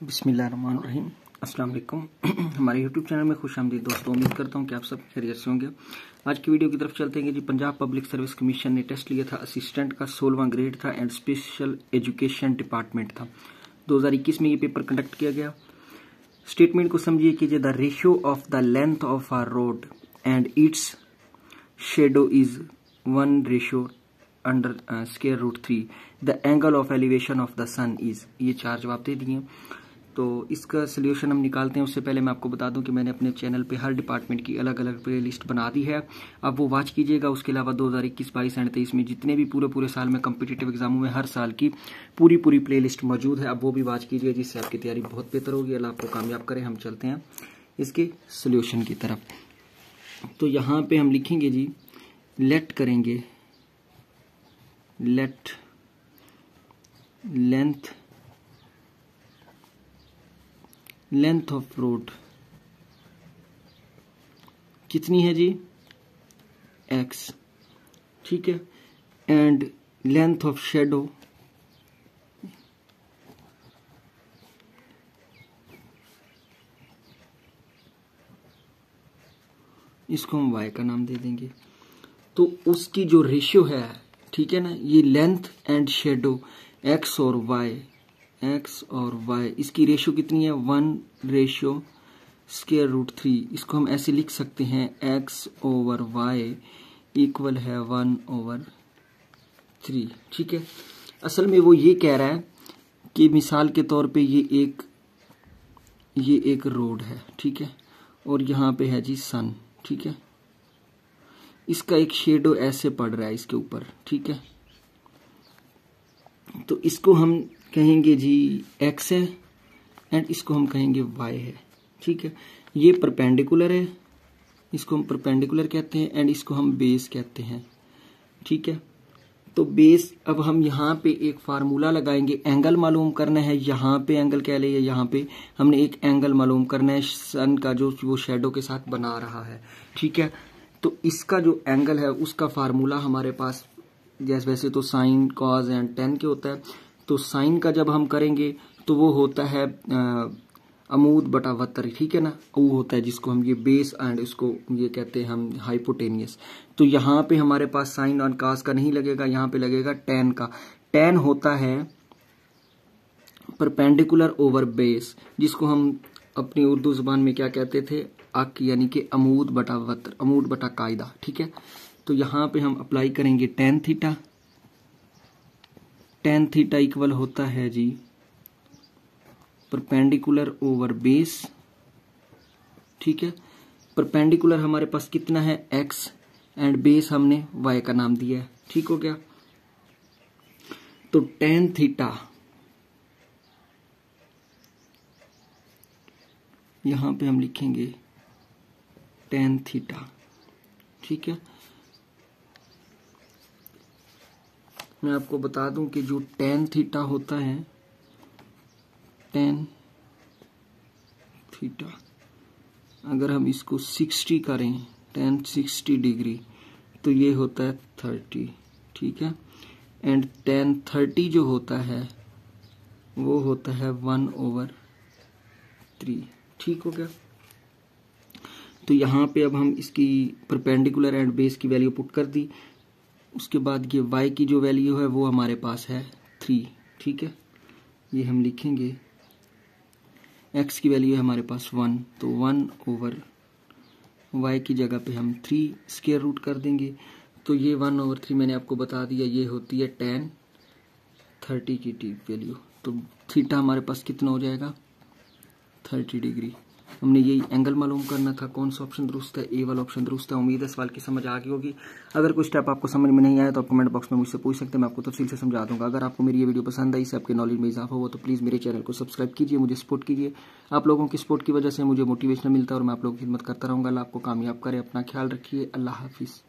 बिसमीम अस्सलाम वालेकुम हमारे यूट्यूब चैनल में खुश आमदी दोस्तों, उम्मीद करता हूँ कि आप सब खैरियत से होंगे। आज की वीडियो की तरफ़ चलते हैं कि जी पंजाब पब्लिक सर्विस कमीशन ने टेस्ट लिया था, असिस्टेंट का सोलवा ग्रेड था एंड स्पेशल एजुकेशन डिपार्टमेंट था। 2021 में ये पेपर कंडक्ट किया गया। स्टेटमेंट को समझिए कीजिए the ratio of the length of a rod and its shadow is one ratio under square root three. The angle of elevation of the sun is, ये चार जवाब दे दिए। तो इसका सोल्यूशन हम निकालते हैं। उससे पहले मैं आपको बता दूँ कि मैंने अपने चैनल पे हर डिपार्टमेंट की अलग अलग प्ले लिस्ट बना दी है। अब वो वॉच कीजिएगा। उसके अलावा 2021 बाईस एंड तेईस में जितने भी पूरे पूरे साल में कम्पिटेटिव एग्जामों में हर साल की पूरी पूरी प्ले लिस्ट मौजूद है। अब वो भी वॉच कीजिएगा जिससे आपकी तैयारी बहुत बेहतर होगी। अल्लाह आपको कामयाब करें। हम चलते हैं इसके सोल्यूशन की तरफ़। तो यहाँ पे हम लिखेंगे जी लेट करेंगे। Let length length of rod कितनी है जी? एक्स ठीक है? एंड लेंथ ऑफ़ शेडो इसको हम वाई का नाम दे देंगे। तो उसकी जो रेशियो है, ठीक है ना? ये लेंथ एंड शेडो एक्स और वाई एक्स और वाई इसकी रेशियो कितनी है? One ratio square root three इसको हम ऐसे लिख सकते हैं एक्स ओवर वाई इक्वल है वन ओवर थ्री ठीक है? असल में वो ये कह रहा है कि मिसाल के तौर पे ये एक ये एक रोड है, ठीक है? और यहाँ पे है जी सन ठीक है? इसका एक शेडो ऐसे पड़ रहा है इसके ऊपर, ठीक है? तो इसको हम कहेंगे जी एक्स है एंड इसको हम कहेंगे वाई है। ठीक है? ये परपेंडिकुलर है, इसको हम परपेंडिकुलर कहते हैं एंड इसको हम बेस कहते हैं। ठीक है? तो बेस अब हम यहाँ पे एक फार्मूला लगाएँगे। एंगल मालूम करना है, यहाँ पे एंगल कह ले यहाँ पे। हमने एक एंगल मालूम करना है सन का जो, वो शेडो के साथ बना रहा है। ठीक है? तो इसका जो एंगल है, उसका फार्मूला हमारे पास, जैसे वैसे तो साइन कॉज एंड टेन के होता है। तो साइन का जब हम करेंगे तो वो होता है अमूद बटा वतर, ठीक है ना? वो होता है जिसको हम ये बेस एंड इसको ये कहते हैं हम हाइपोटेनियस। तो यहाँ पे हमारे पास साइन और कास का नहीं लगेगा, यहाँ पे लगेगा टेन का। टेन होता है परपेंडिकुलर ओवर बेस, जिसको हम अपनी उर्दू ज़ुबान में क्या कहते थे? अक, यानी कि अमूद बटा वतर, अमूद बटा कायदा, ठीक है? तो यहाँ पे हम अप्लाई करेंगे tan theta. Tan theta equal होता है जी। परपेंडिकुलर ओवर बेस ठीक है? परपेंडिकुलर हमारे पास कितना है? एक्स एंड बेस हमने वाई का नाम दिया है। ठीक हो गया? तो टेन थीटा यहाँ पे हम लिखेंगे टेन थीटा ठीक है? मैं आपको बता दूँ कि जो टेन थीटा होता है टेन थीटा अगर हम इसको सिक्सटी करें टेन सिक्सटी डिग्री तो ये होता है थर्टी ठीक है? एंड टेन थर्टी जो होता है, वो होता है वन ओवर थ्री ठीक हो गया? तो यहाँ पे अब हम इसकी परपेंडिकुलर एंड बेस की वैल्यू पुट कर दी। उसके बाद ये y की जो वैल्यू है वो हमारे पास है थ्री ठीक है? ये हम लिखेंगे। x की वैल्यू है हमारे पास वन तो वन ओवर y की जगह पे हम थ्री स्केयर रूट कर देंगे। तो ये वन ओवर थ्री मैंने आपको बता दिया, ये होती है टेन थर्टी की टी वैल्यू तो थीटा हमारे पास कितना हो जाएगा? थर्टी डिग्री हमने यही एंगल मालूम करना था कौन सा ऑप्शन दुरुस्त है ए वाला ऑप्शन दुरुस्त है। उम्मीद है सवाल की समझ आ गई होगी। अगर कोई स्टेप आपको समझ में नहीं आया तो आप कमेंट बॉक्स में मुझसे पूछ सकते हैं, मैं आपको तफसील से समझा दूँगा। अगर आपको मेरी ये वीडियो पसंद आई इससे आपके नॉलेज में इजाफा हुआ तो प्लीज़ मेरे चैनल को सब्सक्राइब कीजिए, मुझे सपोर्ट कीजिए। आप लोगों की सपोर्ट की वजह से मुझे मोटिवेशन मिलता है और मैं आप लोगों की खिदमत करता रहूँगा। आपको कामयाब करें, अपना ख्याल रखिए। अल्लाह हाफिज़।